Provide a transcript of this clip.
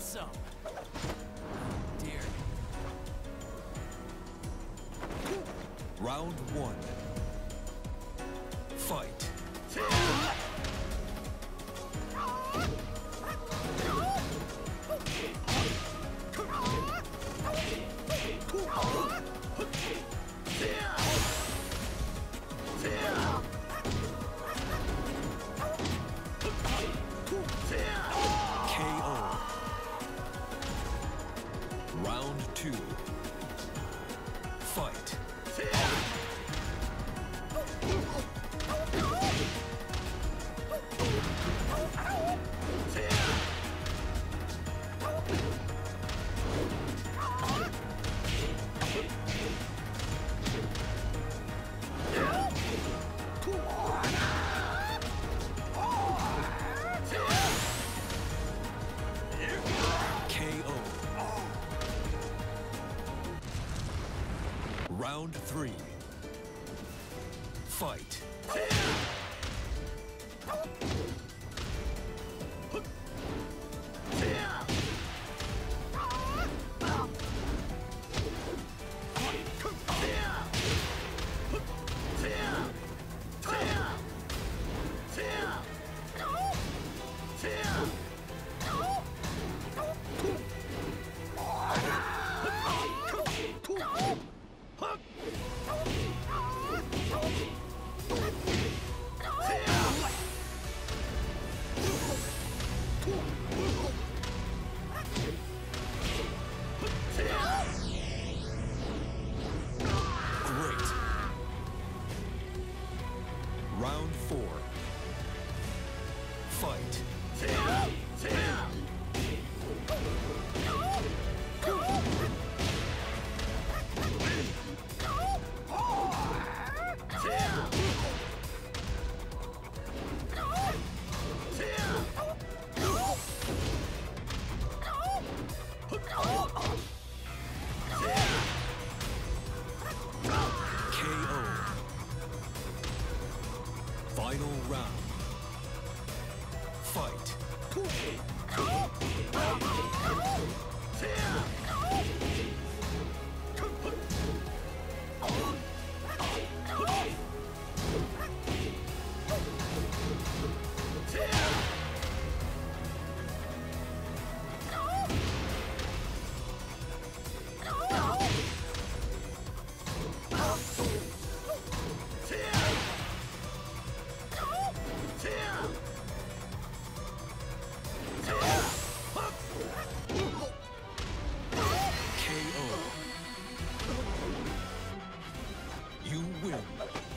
some? Dear. Round one. Two. Fight. Round three. Fight. Final round. Fight. You win.